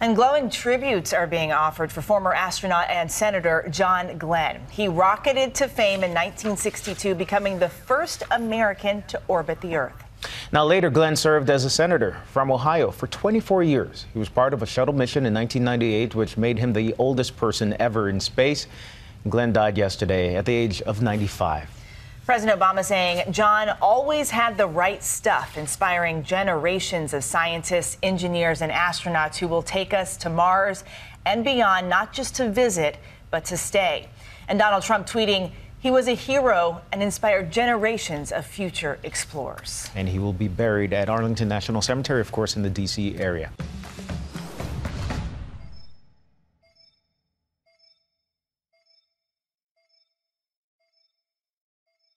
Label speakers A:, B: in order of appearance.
A: And glowing tributes are being offered for former astronaut and Senator John Glenn. He rocketed to fame in 1962, becoming the first American to orbit the Earth.
B: Now, later, Glenn served as a senator from Ohio for 24 years. He was part of a shuttle mission in 1998, which made him the oldest person ever in space. Glenn died yesterday at the age of 95.
A: President Obama saying John always had the right stuff, inspiring generations of scientists, engineers, and astronauts who will take us to Mars and beyond, not just to visit, but to stay. And Donald Trump tweeting, he was a hero and inspired generations of future explorers.
B: And he will be buried at Arlington National Cemetery, of course, in the D.C. area.